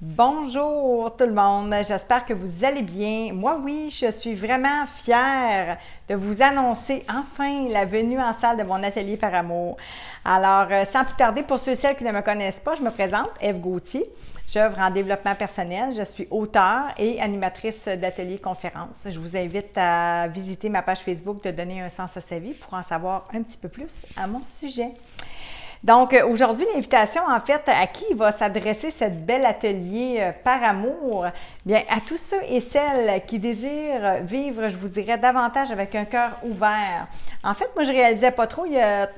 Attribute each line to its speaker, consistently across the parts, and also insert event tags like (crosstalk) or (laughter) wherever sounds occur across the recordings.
Speaker 1: Bonjour tout le monde, j'espère que vous allez bien. Moi oui, je suis vraiment fière de vous annoncer enfin la venue en salle de mon atelier par amour. Alors, euh, sans plus tarder, pour ceux et celles qui ne me connaissent pas, je me présente, Eve Gauthier. J'œuvre en développement personnel, je suis auteure et animatrice d'ateliers conférences. Je vous invite à visiter ma page Facebook de Donner un sens à sa vie pour en savoir un petit peu plus à mon sujet. Donc, euh, aujourd'hui, l'invitation, en fait, à qui va s'adresser cette bel atelier euh, par amour? Bien, à tous ceux et celles qui désirent vivre, je vous dirais, davantage avec un cœur ouvert. En fait, moi, je réalisais pas trop,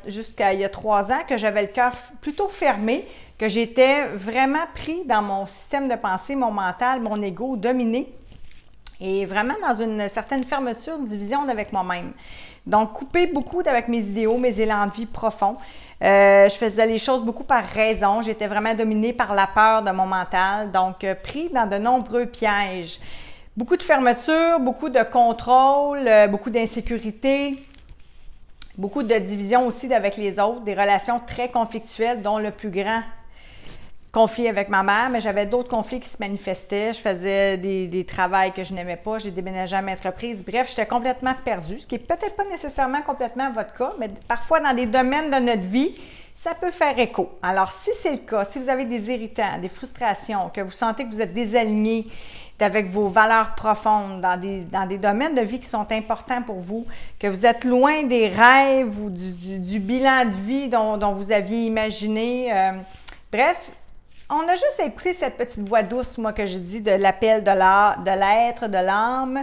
Speaker 1: jusqu'à il y a trois ans, que j'avais le cœur plutôt fermé, que j'étais vraiment pris dans mon système de pensée, mon mental, mon ego dominé et vraiment dans une certaine fermeture, division avec moi-même. Donc, couper beaucoup avec mes idéaux, mes élans de vie profonds. Euh, je faisais les choses beaucoup par raison. J'étais vraiment dominée par la peur de mon mental, donc euh, pris dans de nombreux pièges. Beaucoup de fermeture, beaucoup de contrôle, euh, beaucoup d'insécurité, beaucoup de division aussi avec les autres, des relations très conflictuelles, dont le plus grand conflit avec ma mère, mais j'avais d'autres conflits qui se manifestaient. Je faisais des, des travails que je n'aimais pas, j'ai déménagé à ma entreprise. Bref, j'étais complètement perdue, ce qui est peut-être pas nécessairement complètement votre cas, mais parfois dans des domaines de notre vie, ça peut faire écho. Alors, si c'est le cas, si vous avez des irritants, des frustrations, que vous sentez que vous êtes désaligné avec vos valeurs profondes dans des, dans des domaines de vie qui sont importants pour vous, que vous êtes loin des rêves ou du, du, bilan de vie dont, dont vous aviez imaginé. Euh, bref, on a juste écouté cette petite voix douce, moi, que je dis de l'appel de l'être, de l'âme,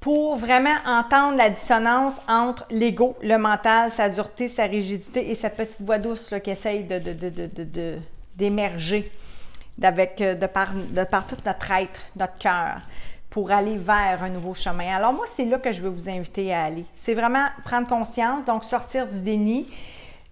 Speaker 1: pour vraiment entendre la dissonance entre l'ego, le mental, sa dureté, sa rigidité et cette petite voix douce là, qui essaye de, d'émerger avec, euh, de, par, de par tout notre être, notre cœur pour aller vers un nouveau chemin. Alors moi, c'est là que je veux vous inviter à aller. C'est vraiment prendre conscience, donc sortir du déni,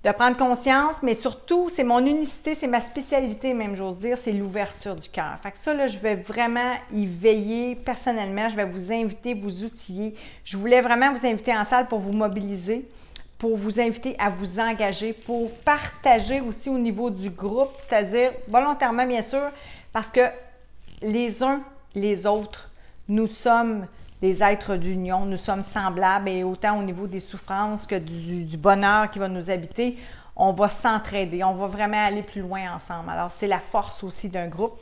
Speaker 1: de prendre conscience, mais surtout, c'est mon unicité, c'est ma spécialité, même j'ose dire, c'est l'ouverture du cœur. Fait que ça, là, je vais vraiment y veiller personnellement. Je vais vous inviter, vous outiller. Je voulais vraiment vous inviter en salle pour vous mobiliser, pour vous inviter à vous engager, pour partager aussi au niveau du groupe, c'est-à-dire volontairement, bien sûr, parce que les uns, les autres, nous sommes des êtres d'union. Nous sommes semblables et autant au niveau des souffrances que du, bonheur qui va nous habiter, on va s'entraider, on va vraiment aller plus loin ensemble. Alors, c'est la force aussi d'un groupe.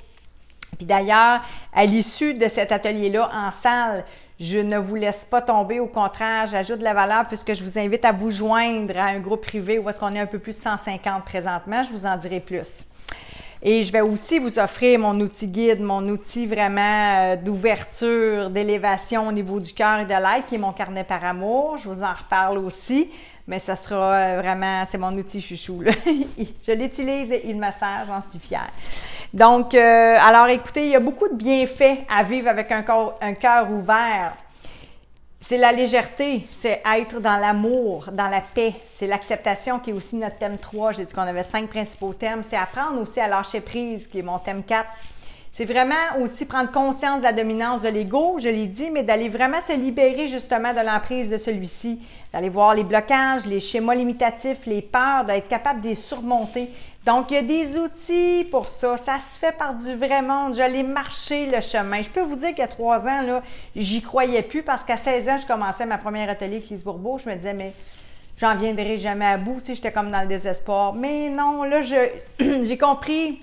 Speaker 1: Puis d'ailleurs, à l'issue de cet atelier-là en salle, je ne vous laisse pas tomber, au contraire, j'ajoute de la valeur puisque je vous invite à vous joindre à un groupe privé où est-ce qu'on est un peu plus de 150 présentement. Je vous en dirai plus. Et je vais aussi vous offrir mon outil guide, mon outil vraiment euh, d'ouverture, d'élévation au niveau du cœur et de l'être, qui est mon carnet par amour. Je vous en reparle aussi, mais ça sera euh, vraiment, c'est mon outil chouchou. (laughs) je l'utilise et il me sert, j'en suis fière. Donc, euh, alors écoutez, il y a beaucoup de bienfaits à vivre avec un, un cœur ouvert. C'est la légèreté, c'est être dans l'amour, dans la paix. C'est l'acceptation qui est aussi notre thème 3. J'ai dit qu'on avait cinq principaux thèmes. C'est apprendre aussi à lâcher prise, qui est mon thème 4. C'est vraiment aussi prendre conscience de la dominance de l'ego, je l'ai dit, mais d'aller vraiment se libérer justement de l'emprise de celui-ci, d'aller voir les blocages, les schémas limitatifs, les peurs, d'être capable de les surmonter, donc, il y a des outils pour ça. Ça se fait par du vrai monde. J'allais marcher le chemin. Je peux vous dire qu'il y a trois ans, là, j'y croyais plus parce qu'à 16 ans, je commençais ma première atelier avec Lise Bourbeau. Je me disais, mais j'en viendrai jamais à bout. Tu sais, j'étais comme dans le désespoir. Mais non, là, (clears throat) j'ai compris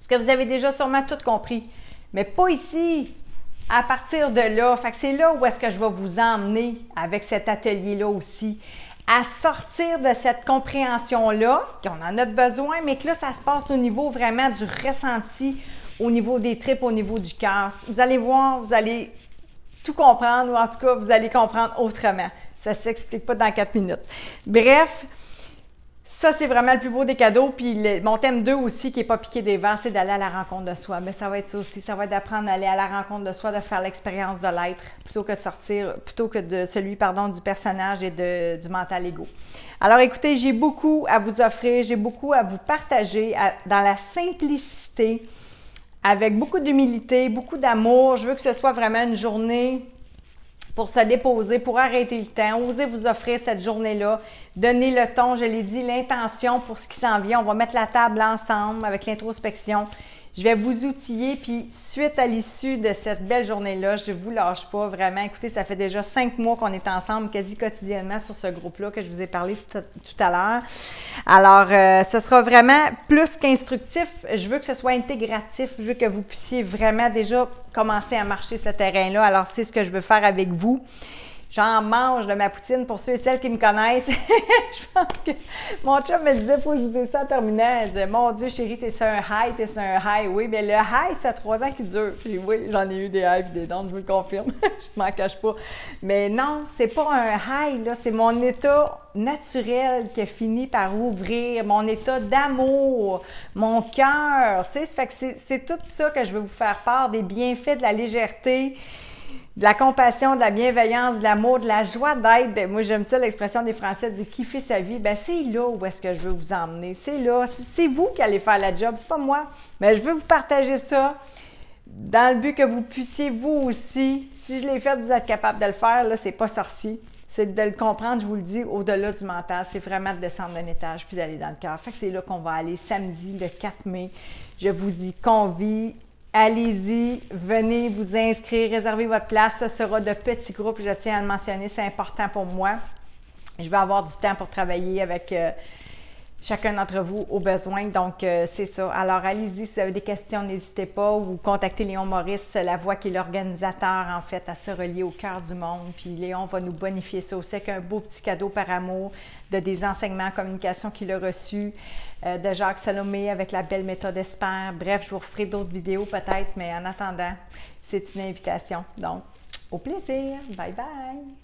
Speaker 1: ce que vous avez déjà sûrement tout compris. Mais pas ici. À partir de là, fait que c'est là où est-ce que je vais vous emmener avec cet atelier-là aussi à sortir de cette compréhension-là, qu'on en a besoin, mais que là, ça se passe au niveau vraiment du ressenti, au niveau des tripes, au niveau du cœur. Vous allez voir, vous allez tout comprendre, ou en tout cas, vous allez comprendre autrement. Ça ne s'explique pas dans quatre minutes. Bref, ça, c'est vraiment le plus beau des cadeaux. Puis mon thème 2 aussi, qui n'est pas piqué des vents, c'est d'aller à la rencontre de soi. Mais ça va être ça aussi. Ça va être d'apprendre à aller à la rencontre de soi, de faire l'expérience de l'être, plutôt que de sortir, plutôt que de celui, pardon, du personnage et de, du mental ego. Alors écoutez, j'ai beaucoup à vous offrir, j'ai beaucoup à vous partager dans la simplicité, avec beaucoup d'humilité, beaucoup d'amour. Je veux que ce soit vraiment une journée pour se déposer, pour arrêter le temps, oser vous offrir cette journée-là, donner le ton, je l'ai dit, l'intention pour ce qui s'en vient. On va mettre la table ensemble avec l'introspection. Je vais vous outiller, puis suite à l'issue de cette belle journée-là, je vous lâche pas vraiment. Écoutez, ça fait déjà cinq mois qu'on est ensemble quasi quotidiennement sur ce groupe-là que je vous ai parlé tout à, l'heure. Alors, euh, ce sera vraiment plus qu'instructif. Je veux que ce soit intégratif. Je veux que vous puissiez vraiment déjà commencer à marcher ce terrain-là. Alors, c'est ce que je veux faire avec vous. J'en mange de ma poutine pour ceux et celles qui me connaissent. (laughs) je pense que mon chum me disait, faut dise ça en terminant. Il disait, mon Dieu, chérie, t'es sur un high, t'es sur un high. Oui, mais le high, ça fait trois ans qu'il dure. Puis oui, j'en ai eu des highs et des dents, je vous le confirme. (laughs) je m'en cache pas. Mais non, c'est pas un high, là. C'est mon état naturel qui a fini par ouvrir, mon état d'amour, mon cœur. Tu sais, c'est tout ça que je veux vous faire part, des bienfaits de la légèreté de la compassion, de la bienveillance, de l'amour, de la joie d'être. Moi, j'aime ça l'expression des Français de kiffer sa vie. Ben, c'est là où est-ce que je veux vous emmener. C'est là. C'est vous qui allez faire la job, c'est pas moi. Mais je veux vous partager ça dans le but que vous puissiez, vous aussi, si je l'ai fait, vous êtes capable de le faire. Là, c'est pas sorcier. C'est de le comprendre, je vous le dis, au-delà du mental. C'est vraiment de descendre d'un étage puis d'aller dans le cœur. Fait que c'est là qu'on va aller samedi, le 4 mai. Je vous y convie Allez-y, venez vous inscrire, réservez votre place. Ce sera de petits groupes, je tiens à le mentionner, c'est important pour moi. Je vais avoir du temps pour travailler avec euh, chacun d'entre vous au besoin. Donc, euh, c'est ça. Alors, allez-y, si vous avez des questions, n'hésitez pas ou contactez Léon Maurice, la voix qui est l'organisateur, en fait, à se relier au cœur du monde. Puis, Léon va nous bonifier ça aussi avec un beau petit cadeau par amour de des enseignements en communication qu'il a reçus, euh, de Jacques Salomé avec la belle méthode Espère. Bref, je vous referai d'autres vidéos peut-être, mais en attendant, c'est une invitation. Donc, au plaisir. Bye bye.